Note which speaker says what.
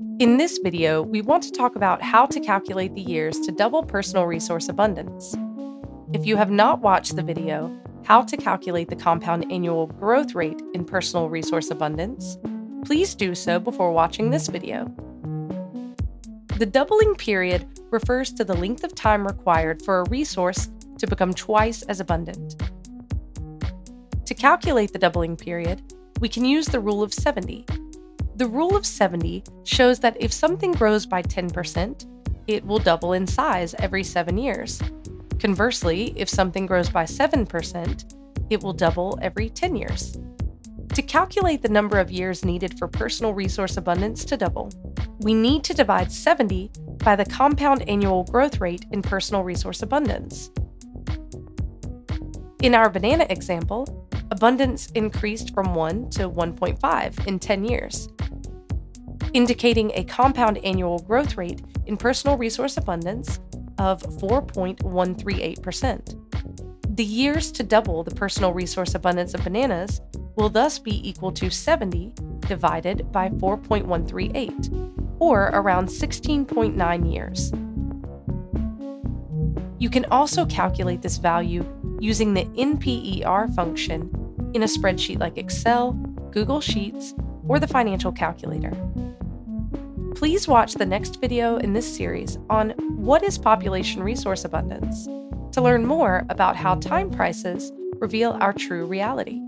Speaker 1: In this video, we want to talk about how to calculate the years to double personal resource abundance. If you have not watched the video, How to Calculate the Compound Annual Growth Rate in Personal Resource Abundance, please do so before watching this video. The doubling period refers to the length of time required for a resource to become twice as abundant. To calculate the doubling period, we can use the rule of 70. The rule of 70 shows that if something grows by 10%, it will double in size every 7 years. Conversely, if something grows by 7%, it will double every 10 years. To calculate the number of years needed for personal resource abundance to double, we need to divide 70 by the compound annual growth rate in personal resource abundance. In our banana example, abundance increased from 1 to 1.5 in 10 years, indicating a compound annual growth rate in personal resource abundance of 4.138%. The years to double the personal resource abundance of bananas will thus be equal to 70 divided by 4.138, or around 16.9 years. You can also calculate this value using the NPER function in a spreadsheet like Excel, Google Sheets, or the financial calculator. Please watch the next video in this series on what is population resource abundance to learn more about how time prices reveal our true reality.